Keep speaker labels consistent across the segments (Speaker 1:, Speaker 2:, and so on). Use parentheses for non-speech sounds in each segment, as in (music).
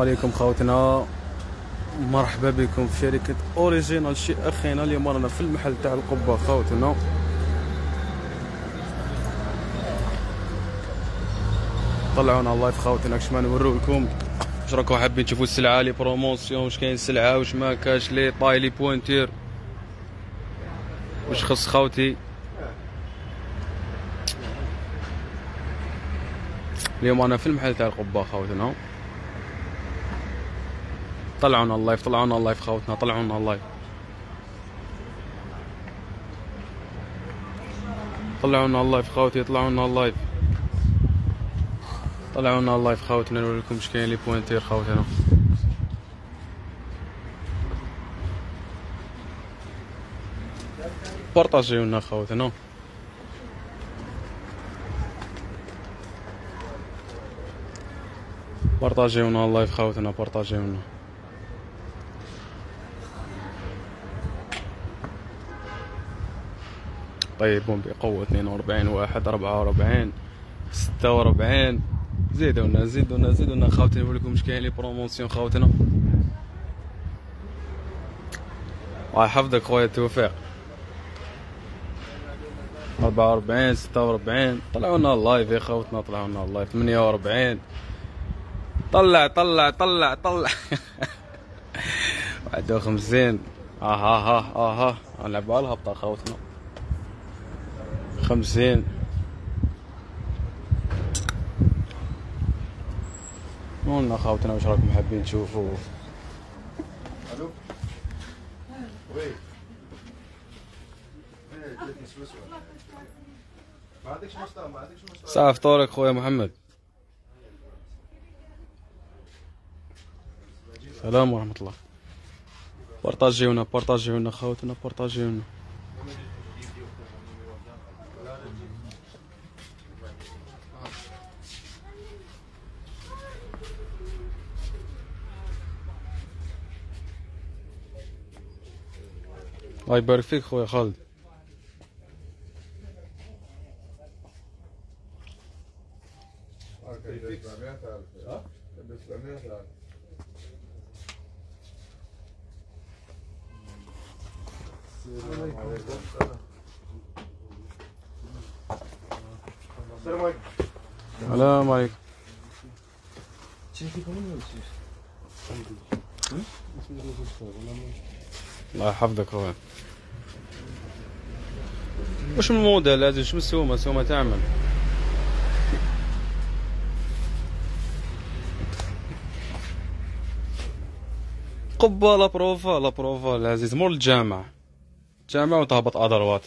Speaker 1: عليكم خوتنا. مرحبا بكم في شركة اوريجينال شي أخينا اليوم رانا في المحل تاع القبة خوتنا. طلعونا ال live خوتنا كش ما نورو لكم واش راكم حابين تشوفوا السلعة les promotions واش كاين سلعة واش ما كاش les tailles les pointures واش خص خوتي؟ اليوم أنا في المحل تاع القبة خوتنا. طلعونا ال live طلعونا ال live خوتنا طلعونا ال live. طلعونا ال live خوتي طلعونا ال live. طلعونا ال live خوتنا نوريكم اش كاين les pointures خوتنا. بارطاجيونا خوتنا. بارطاجيونا ال live خوتنا بارطاجيونا طيب بقوة 42 واحد 44 46 زيدونا زيدونا زيدونا. خاوتنا نقول لكم كاين les promotions خاوتنا الله يحفظك خويا توفيق. 44 46 طلعونا ال live يا خوتنا طلعونا ال live 48 طلع طلع طلع طلع. (laughs) 51 آه ها ها آه ها نلعبوا على الهبطة خوتنا. خمسين. قلنا خاوتنا واش راكم حابين تشوفوا.
Speaker 2: ألو. وي. ما عندكش مسطره ما عندكش مسطره
Speaker 1: ساعة فطورك خويا محمد. السلام ورحمة الله. بارطاجيونا بارطاجيونا خاوتنا بارطاجيونا. الله يبارك فيك خويا خالد
Speaker 2: السلام عليكم
Speaker 1: السلام عليكم يحفظك خويا وش الموديل هذا شو السومة سومة تعمل؟ قبة لا بروفا لا بروفا العزيز. مول الجامع. الجامع وتهبط اضروات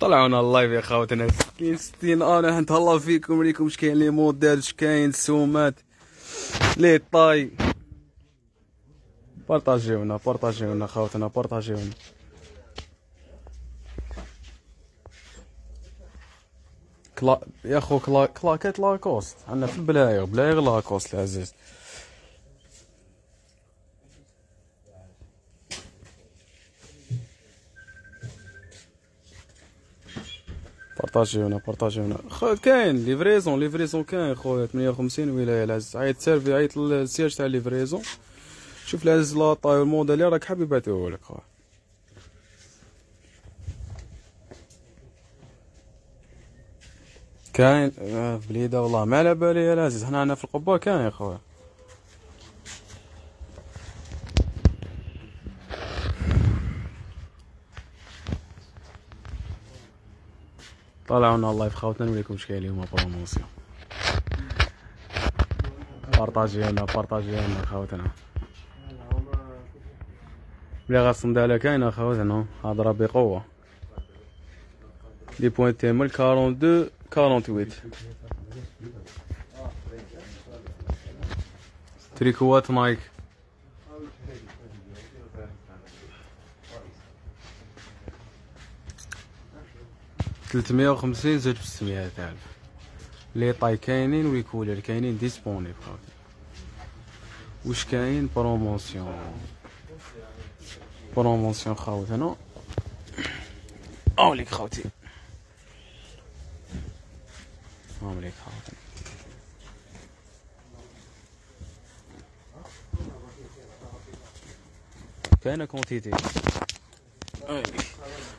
Speaker 1: طلعونا اللايف يا خوتنا كاين 60 أنا نتهلا فيكم ريكم اش كاين لي موديل اش كاين سومات. لي طاي؟ بارطاجيونا بارطاجيونا خوتنا بارطاجيونا. كلا يا خو كلا كلاكيت لاكوست. عندنا في البلايغ بلايغ لاكوست العزيز بارطاجيونا بارطاجيونا. خو كاين ليفريزون ليفريزون كاين خويا 58 ولاية العز. عيط سيرفي عيط للسيرج تاع ليفريزون شوف العز la taille والموديل راك حاب يبعثوه لك خويا. كاين آه، بليدة والله ما على بالي يا العزيز هنا عندنا في القبه كاين يا خويا. طلعونا ال live خوتنا نوريكم اش كاين اليوم promotion بارطاجيونا بارطاجيونا خوتنا بلي غا الصندالة كاينة خوتنا هضرة بقوة. لي بوينتين من 42 48 تريكوات نايك تلتمية وخمسين زوج بستمية ألف. les tailles كاينين و les couleurs كاينين disponibles. واش كاين؟ promotion. promotion خاوتنا هاوليك خوتي هاهم ليك خوتنا كاينة quantité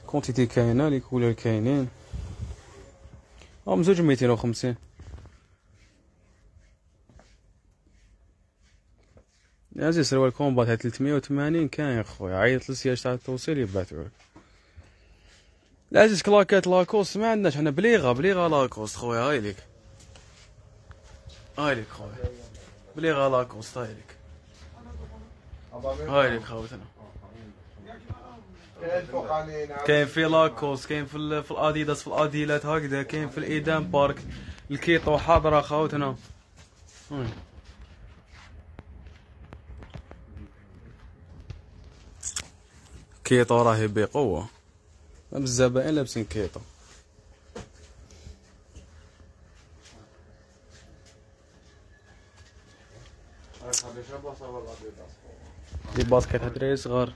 Speaker 1: quantité كاينة les couleurs كاينين هم زوج ميتين وخمسين عزيز سروال combat تاع 380 كان يا خويا عيط للسياج تاع التوصيل يبعثوك العزيز claquettes Lacoste ما عندناش. حنا بليغة بليغة لاكوست خويا هاي ليك. هاي ليك خويا. بليغة لاكوست هاي ليك. هاي ليك خوتنا
Speaker 2: كاين
Speaker 1: في لاكوست كاين في في الأديداس في ال Adilette هكذا كاين في ال Eden Park ال Kito حاضرة خوتنا Kito راهي بقوة. الزبائن لابسين Kito دي باسكت هدري صغار.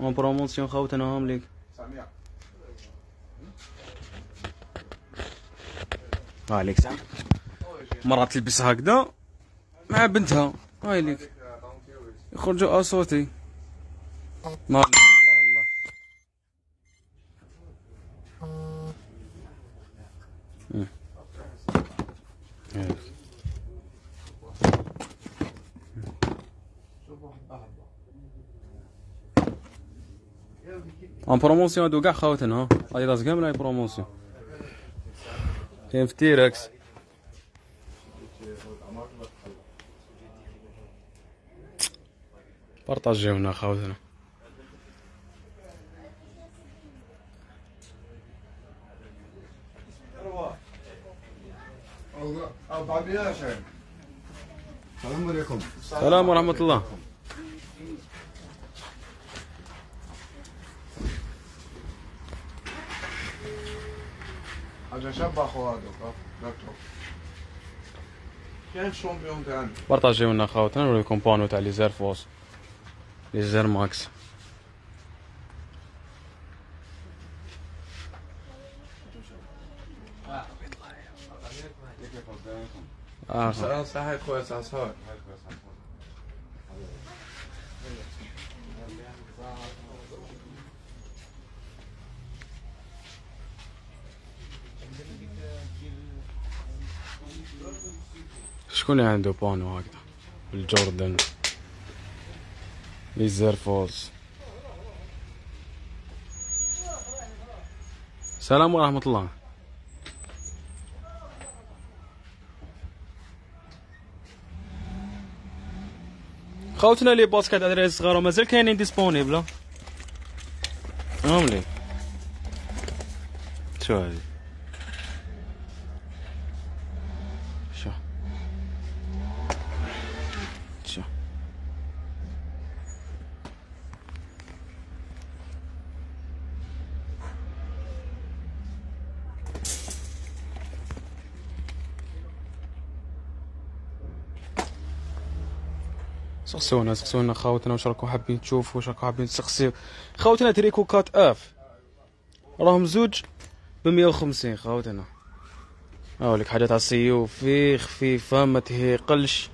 Speaker 1: اون بروموسيون خوتنا هام ليك. هاي ليك زعما مرة تلبس هكذا مع بنتها. هاي ليك. يخرجوا اصوتي الله الله الله مم. هاي. en promotion هادو كاع خاوتنا ها اديداس كامل هاي promotion كاين في Terrex بارطاجيونا خاوتنا
Speaker 2: 400 شاين السلام عليكم
Speaker 1: السلام ورحمة الله.
Speaker 2: حاجة شابه اخو هذوك دكتور كاين الشامبيون تاعنا
Speaker 1: بارطاجيونا خاوتنا نوريكم بانو تاع لي زير فوس لي زير ماكس
Speaker 2: صحيح
Speaker 1: شكون اللي عنده panneau هكذا؟ ال Jordan. les Air Force السلام ورحمة الله. خوتنا لي باسكت ادريس صغار مازال كاينين disponibles هم لي شو هذه شو شو سقسونا سقسونا خاوتنا واش راكم حابين تشوفوا واش راكم حابين تسقسيو خاوتنا تريكو كات اف. راهم زوج ب 150 خاوتنا هاوليك حاجة تاع السيوف في خفيفه ما تهيقلش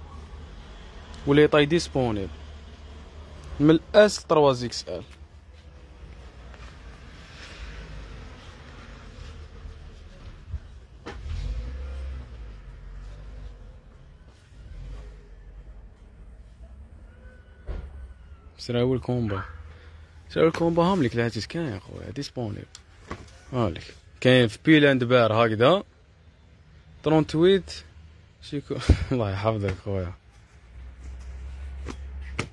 Speaker 1: ولي طاي ديسبونيبل من الاس 3 إكس آل. سراوي الكومبا سراوي الكومبا هاملك العزيز كاين يا خويا ديسبونيبل هالك كاين في بيلاند بار هكذا. 38 شيكو. (laughs) الله يحفظك خويا.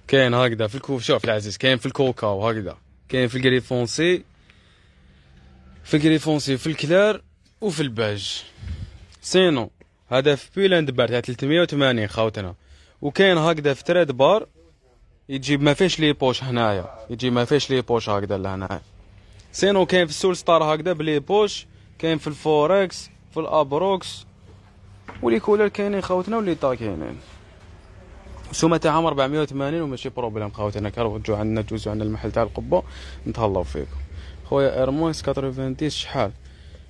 Speaker 1: كاين هكذا في الكوف شوف العزيز كاين في الكوكاو هكذا. كاين في الكريفونسي في الكريفونسي في الكلار وفي الباج. سينو هذا في بيلاند بار تاع 380 خاوتنا وكاين هكذا في تريد بار. يجيب ما فيش لي بوش هنايا. يجي ما فيش لي بوش هكذا لهنايا سينو كاين في السول ستار هكذا بلي بوش كاين في الفوركس في الابروكس. ولي كولر كاينين خوتنا ولي طا كاينين. السومه تاعهم 480 وماشي بروبليم خوتنا كانوا رجعوا عندنا جوزوا عندنا المحل تاع القبه نتهلاو فيكم. خويا ايرماكس 90 شحال؟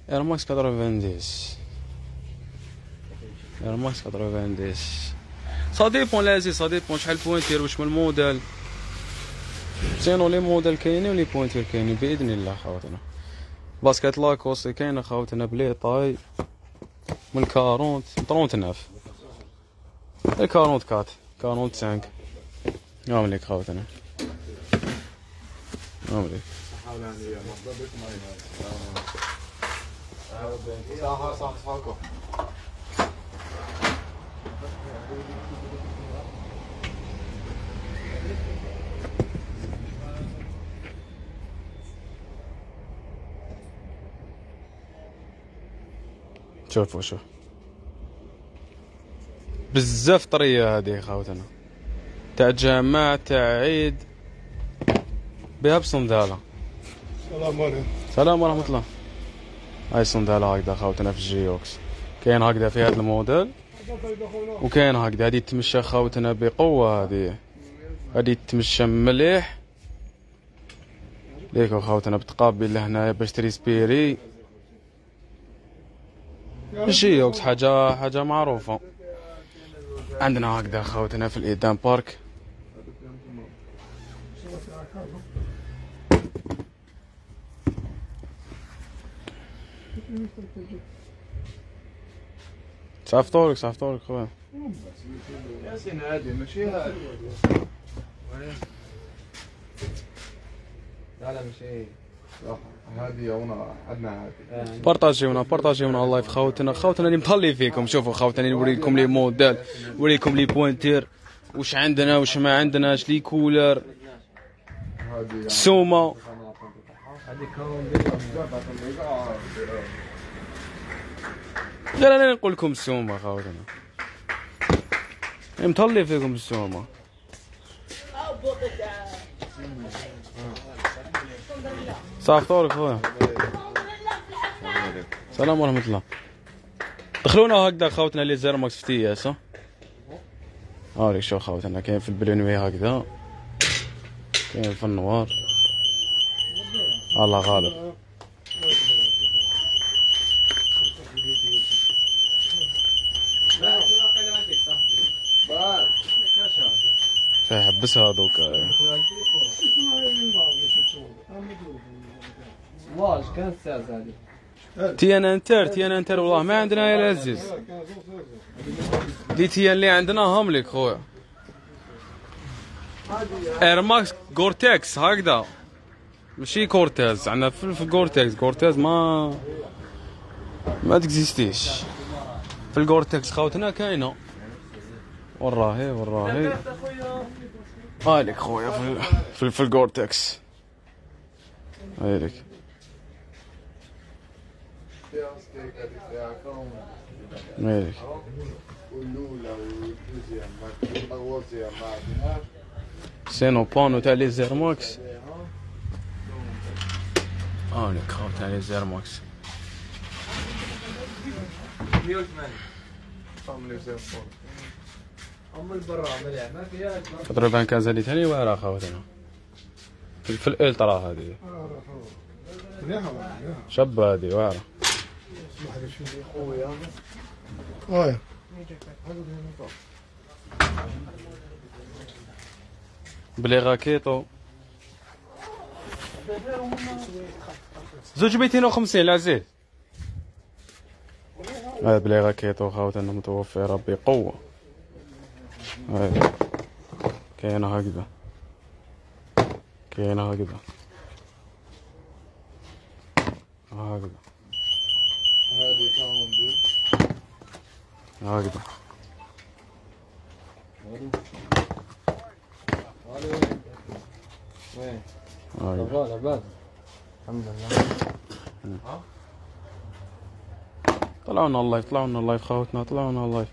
Speaker 1: ايرماكس 90 Air Max 90 ça dépend لازي ça dépend شحال pointure واش من ال modèle sinon les modèles كاينين و les pointures كاينين بإذن الله خوتنا. baskets Lacoste كاينة خوتنا ب les tailles. من 40 39 اي 44 45 هاهم ليك خوتنا. هاهم ليك
Speaker 2: صح صح صح.
Speaker 1: شوفوا شوف بزاف طرية هذه خاوتنا تاع جماعة تاع عيد بها بصندالة.
Speaker 2: السلام عليكم.
Speaker 1: سلام ورحمة الله. هاي صندالة هكذا خاوتنا في ال Geox. كاين هكذا في هذا الموديل؟ وكاين هكذا. هذه تمشى خاوتنا بقوة هذه هذه تمشى مليح. ليكو خاوتنا بتقابل لهنايا باش تريسبيري Geox حاجة حاجة معروفة. عندنا هكذا خاوتنا في ال Eden Park. صافطولك صافطولك خويا.
Speaker 2: ياسين هادي ماشي هادي لا لا ماشي. هادي هنا عندنا هادي.
Speaker 1: بارطاجيونا بارطاجيونا الله في خوتنا خوتنا اللي مطلي فيكم. شوفوا خوتنا نوريكم les modèles نوريكم les pointures. واش عندنا واش ما عندناش les couleurs.
Speaker 2: هادي
Speaker 1: السومه غير أنا نقول لكم السومة خوتنا مطلي فيكم السومة. صافي طورك خويا السلام ورحمة الله. دخلونا هكذا خوتنا les Air Max في تياس ها هاوليك شو خوتنا كاين في ال bleu nuit هكذا. كاين في ال noir. الله غالب. فيه حبس هذوك.
Speaker 3: والله اش كان الساعة هذه؟
Speaker 1: تيان انتر تيان انتر والله ما عندنا يا العزيز. دي تيان اللي عندنا هم لك خويا. Air Max Gore-Tex هكذا. ماشي Cortez عندنا في Gore-Tex Gore-Tex ما ما تكزيستيش. في ال Gore-Tex خوتنا كاينة. وراهي وراهي هايلك خويا في ال- في, في ال Gore-Tex هايلك هايلك
Speaker 2: والاولى والدوزيام الغوزيام ما عندناش
Speaker 1: سينو بانو تاع لي زيرماكس هاوليك خاو تاع لي زيرماكس
Speaker 3: 180
Speaker 2: فاملي زي الفل
Speaker 3: ام البرا مليح ما فيها
Speaker 1: تقريبا كان زادي ثاني؟ واعرة خوتنا في, الالترا هذه. شابة هذه واعرة
Speaker 2: هاي
Speaker 1: بلي غاكيتو زوج ميتين وخمسين العزيز هذا بلي غاكيتو خاوتنا متوفي ربي قوة. كاينة هكذا كاينة هكذا هكذا هكذا
Speaker 3: وين الحمد لله
Speaker 1: طلعونا ال live طلعونا ال live خاوتنا طلعونا ال live.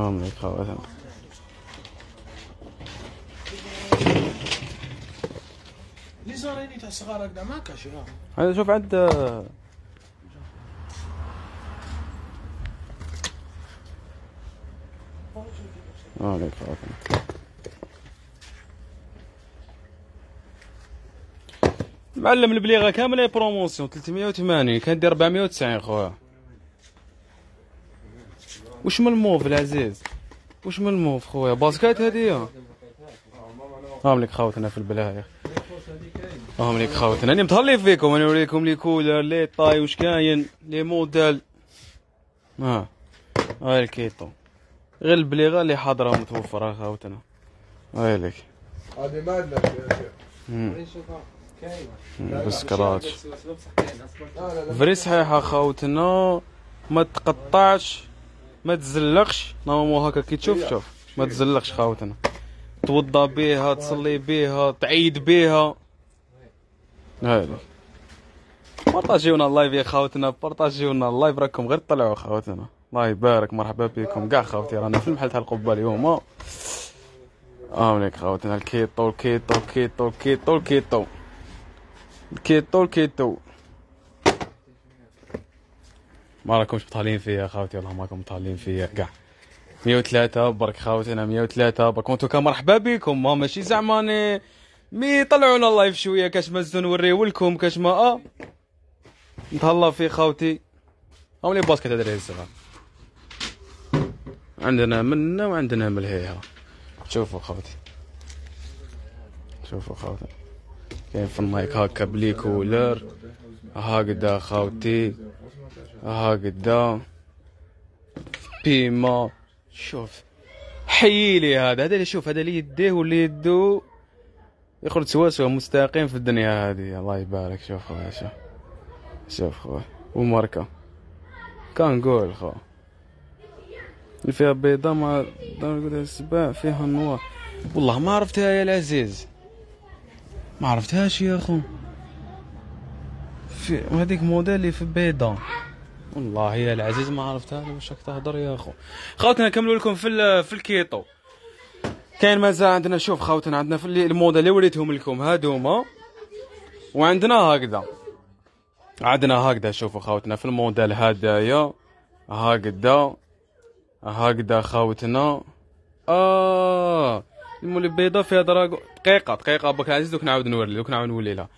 Speaker 1: نعم لك خواتنا
Speaker 4: اللي صاريني تاع الصغار هكذا ما كاش
Speaker 1: هذا شوف عند آه خواتنا معلم البليغه كامله بروموسيون 380 كندير 490 خويا. واش من الموف العزيز واش من الموف خويا baskets هذه هاهم لك خوتنا في البلايغ هاهم لك خوتنا راني متهلي فيكم أنا نوريكم les couleurs les tailles واش كاين les modèles ها هاي ال Kito غير البليغه اللي حاضره متوفره خوتنا هاي لك
Speaker 2: هذه ما عندنا شيء يا شيخ.
Speaker 1: مم.
Speaker 3: نشوفها كاينة
Speaker 1: مم، ب scratch
Speaker 3: بصح كاينة
Speaker 2: لا لا لا
Speaker 1: vrai صحيحه خوتنا ما تقطعش ما تزلقش. normal هكا كي تشوف شوف ما تزلقش خوتنا توضى بيها تصلي بيها تعيد بيها. هادي بارطاجيونا ال live يا خوتنا بارطاجيونا ال live راكم غير طلعوا خوتنا الله يبارك مرحبا بكم. كاع خوتي رانا في المحل تاع القبه اليوم. هاوليك خوتنا الكيتو الكيتو الكيتو الكيتو الكيتو ال Kito ال Kito ما راكمش مطالين فيا خاوتي والله ماكم مطالين فيا. كاع 103 برك خاوتنا 103 برك وانتو كان مرحبا بكم. ما ماشي زعما mais طلعونا ال live شوية كاش ما زدو نوريو لكم كاش ما آه. نتهلا في خاوتي هم les baskets هذا الصغار عندنا منا وعندنا ملهيها. شوفوا خاوتي شوفوا خاوتي كاين في النايك هكا بلي كولر هكذا خاوتي هكذا بيما شوف. حيلي هذا. هذا اللي شوف هذا اللي يديه واللي يدو. يخرج سوا سوا مستقيم في الدنيا هذه. الله يبارك. شوف خويا شوف. شوف خويا. وماركة. كنقول خو اللي فيها بيضة ما نقول السباع فيها ال noir والله ما عرفتها يا العزيز. ما عرفتهاش يا أخو. في هذيك موديل اللي في بيضة. والله يا العزيز ما عرفتها واش راك تهضر يا أخو. خوتنا نكملوا لكم في في ال Kito. كاين مازال عندنا شوف خوتنا عندنا في الموديل اللي وريتهم لكم. هادوما. وعندنا هكذا. عندنا هكذا شوفوا خوتنا في الموديل هدايا هكذا. هكذا خوتنا. آه. المولي البيضاء فيها دراغو دقيقة دقيقة بك العزيز دوك نعاود نوري دوك نعاود نولي لها.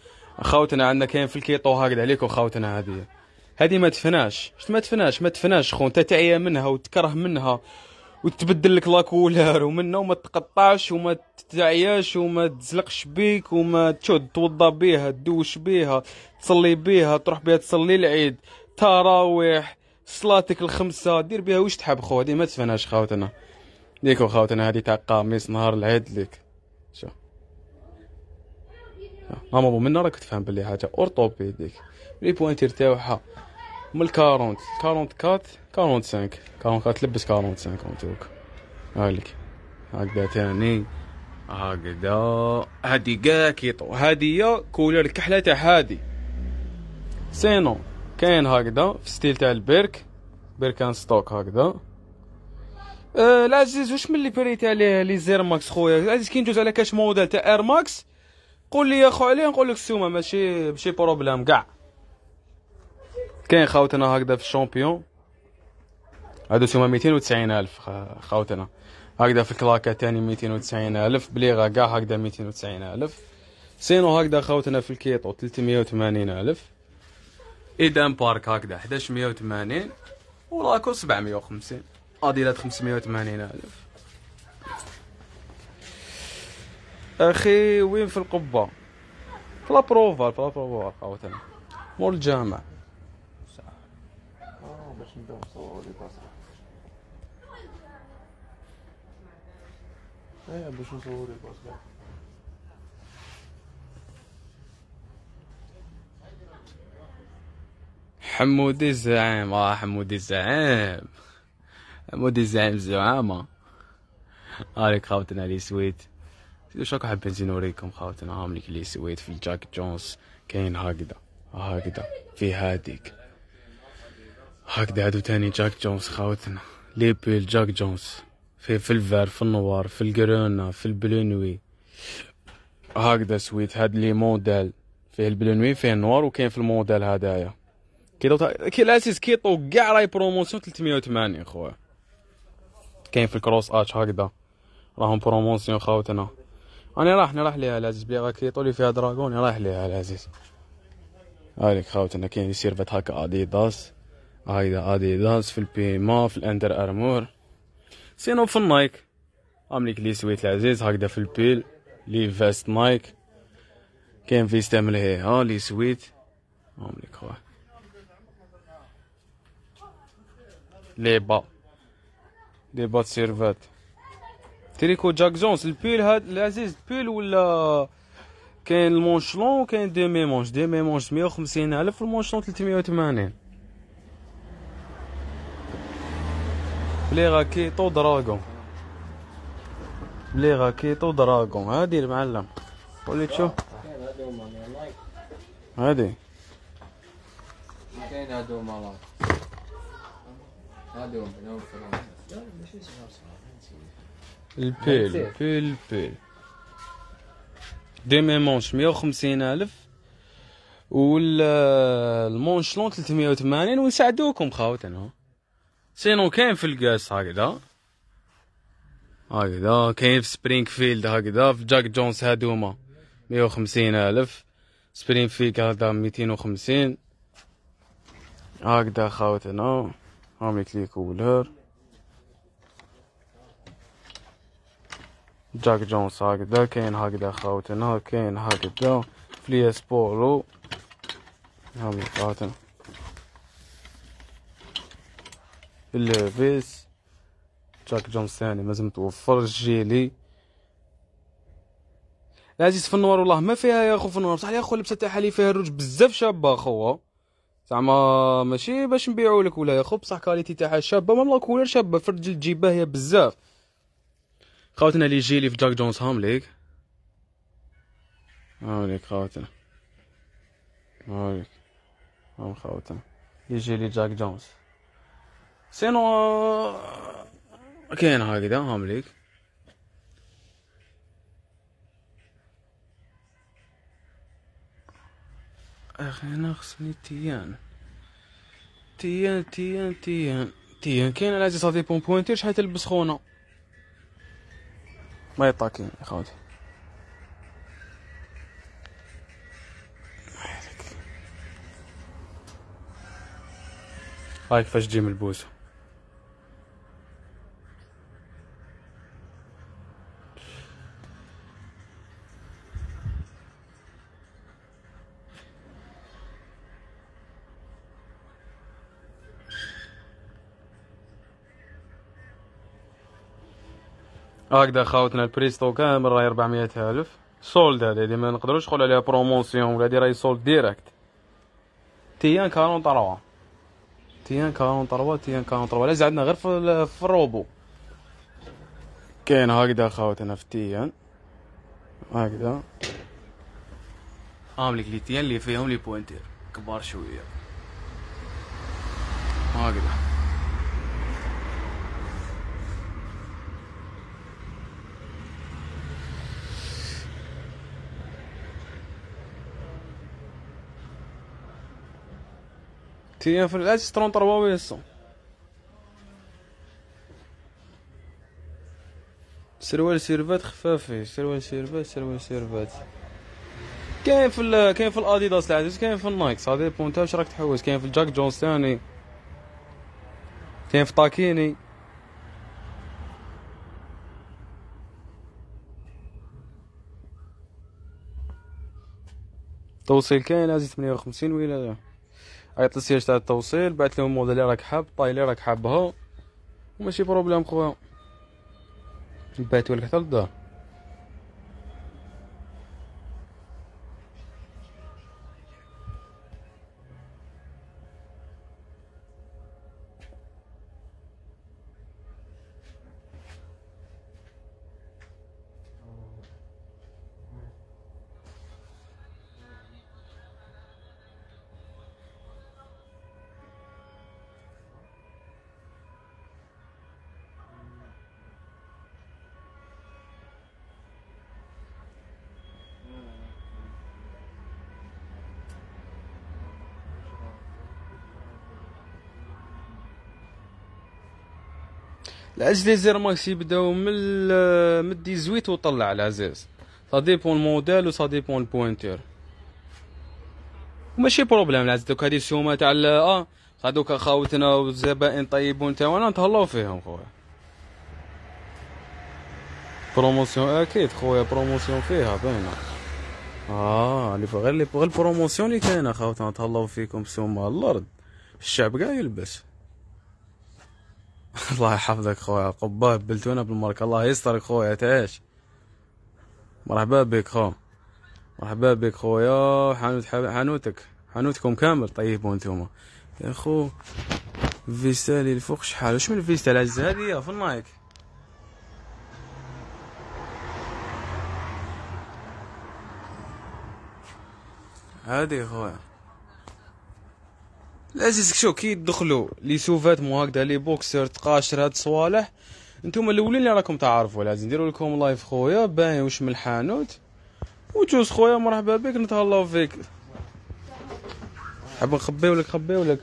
Speaker 1: خوتنا عندنا كاين في ال Kito هكذا عليكم خوتنا هذه. هذه ما تفناش. شفت ما تفناش؟ ما تفناش خو انت تعيا منها وتكره منها وتبدل لك la couleur ومنها وما تقطعش وما تعياش وما تزلقش بيك وما تشد. توضى بيها تدوش بيها تصلي بيها تروح بيها تصلي العيد. تراويح. صلاتك الخمسة. دير بيها وش تحب خو. هذه ما تفناش خوتنا ديكو خوتنا هذه تاع قاميص نهار العيد ليك. شوف ماما منا راك تفهم بلي حاجة. orthopédique les pointures تاعها من 40 44 45 44 تلبس 45 كونتوك هايلك. هكذا تاني. هكذا. هادي كاع Kito هادي هي couleur الكحله تاع هادي. sinon. كاين هكذا. في style تاع ال Birk Birkenstock هكذا. آه العزيز واش من اللي بريتي عليه les Air Max خويا؟ العزيز كي ندوز على كاش موديل تاع Air Max قول لي يا خو عليه نقول لك السومة؟ ماشي ماشي problème كاع كاين خاوتنا هكذا في ال Champion؟ هادو سوما 290 ألف خ- خاوتنا. هكذا في الكلاكا تاني 290 ألف بليغا كاع هكذا 290 ألف. sinon هكذا خاوتنا في ال Kito 380 ألف. Eden Park هكذا 1180 ولاكو 750 Adilette 580 ألف. أخي وين في القبة؟ في لابروفا في لابروفا خاوتنا. مول الجامع. حمودي الزعيم آه حمودي الزعيم. حمودي الزعيم زعامة. هاريك خاوتنا les sweats. راكم حابين نوريكم خاوتنا هام ليك les sweats في ال Jack Jones. كاين هكذا هكذا في هاديك. هكذا هادو تاني Jack Jones خاوتنا les pulls Jack Jones؟ في في ال vert في ال noir في ال grenat في ال bleu nuit هكذا sweat هاد les modèles. فيه ال bleu nuit فيه ال noir وكاين في الموديل هدايا. Kito تا... كي الاساس Kito كاع راي promotion 380 خويا كاين في الكروس اتش هكذا راهم promotion خاوتنا أنا راح راح ليها العزيز بلي غا كيطو اللي فيها دراغون رايح ليها العزيز هايلك خاوتنا كاين لي سيرفات هكا اديداس هايدا اديداس في البيما في الأندر ارمور سينو في النايك عاملك لي سويت العزيز هكذا في البيل لي فاست نايك كاين فيستا ملهيها لي سويت عاملك خواه لي با les bas survêt tricot Jack Jones ال pull هاد العزيز ال pull ولا؟ كاين ال manches longues وكاين demi-manches. demi-manches مية وخمسين ألف وال manches longues تلتمية بلي راكيتو dragon بلي راكيتو dragon هادي المعلم. قولي تشوف هادي.
Speaker 3: كاين هادو لايك هادو. ال pull.
Speaker 1: ال pull ال pull. demi-manches مية وخمسين ألف. وال ال manches longues تلتمية وثمانين. ونساعدوكم خاوتنا sinon كاين في القاس هكذا. هكذا. كاين في Springfield هكذا. في Jack Jones هادوما مية وخمسين ألف. Springfield هذا ميتين وخمسين. هكذا خاوتنا هاملك les couleurs Jack Jones هكذا. كاين هكذا خاوتنا كاين هكذا. في les polos. هامي خاوتنا اللبس Jack Jones ثاني مازال متوفر الجيلي العزيز في ال noir والله ما فيها يا خو في ال noir. بصح يا خو اللبسه تاعها اللي فيها الروج بزاف شابة خو زعما ماشي باش نبيعو لك ولا يا خو بصح qualité تاعها شابة والله couleur شابة. في الرجل تجيبها هي بزاف. خواتنا les gilets في Jack Jones هامليك هامليك خواتنا. هامليك هام خواتنا. gilet Jack Jones. sinon كاين هكذا هامليك أخي ناقصني تيان. تيان تيان تيان. تيان كاين العزيز صافي بون بوينتير شحال تلبس خونا؟ ما يطاكين يا خوتي هاي كيفاش تجي ملبوسة هكذا خاوتنا البريستو كامل راهي 400 ألف. solde هذه اللي ما نقدروش نقول عليها promotion ولا هذه راهي solde direct تيان 43 تيان 43 تيان 43 لازم عندنا غير في, في الروبو. كاين هكذا خاوتنا في تيان. هكذا. عاملك لي تيان اللي فيهم لي بوينتير كبار شوية. هكذا. تيان في العكس 33 ويسون سروال سيرفات خفافي سروال سيرفات سروال سيرفات كاين في ال- كاين في الأديداس العزيز كاين في النايك صافي بون واش راك تحوس. كاين في الجاك جونز ثاني. كاين في طاكيني. توصيل كاين عزيز 58 ولاية عيط للسياج تاع التوصيل بعث لهم الموديل اللي راك حاب ال taille اللي راك حابها وماشي problème خويا نبعثو لك حتى للدار العز les Air Max يبداو من من 18 وطلع العزيز ça dépend ال modèle و ça dépend ال pointure ماشي problème العز دوك هادي السومة تاع آه هادوك خاوتنا والزبائن طيبون تاعنا نتهلاو فيهم خويا. promotion أكيد خويا promotion فيها باينه آه اللي غير غير ال promotion اللي كاينة خاوتنا. نتهلاو فيكم على الأرض. الشعب كاع يلبس. (laughs) الله يحفظك خويا قباه بلتونا بالماركة الله يسترك خويا تعيش مرحبا بك خو. مرحبا بك خويا. حانوت. حانوتك. حانوتكم كامل. طيبون نتوما يا خو فيستا اللي الفوق شحال واش من الفيستا العز هادي في النايك هادي خويا العزيز شو كي يدخلوا les survêts مو هكذا les boxers تقاشر هاد الصوالح أنتم الأولين اللي راكم تعرفوا لازم نديروا لكم live خويا باين واش من الحانوت. وجوز خويا مرحبا بك نتهلاو فيك. حاب نخبيو لك خبيو لك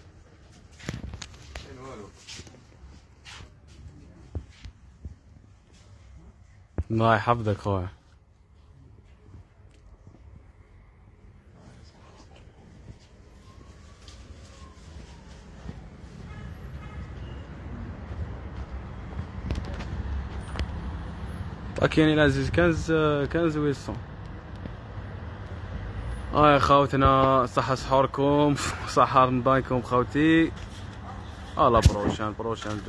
Speaker 1: الله يحفظك خويا. كاين العزيز كنز كنز ويسون. آه خاوتنا صحة سحوركم صحة رمضانكم خوتي. آه بروشان بروشان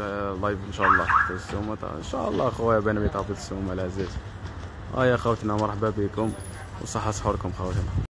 Speaker 1: لايف إن شاء الله. في السومة إن شاء الله خويا بين بيطا في السومة العزيز آه يا خوتنا مرحبا بكم. وصحة سحوركم خوتنا.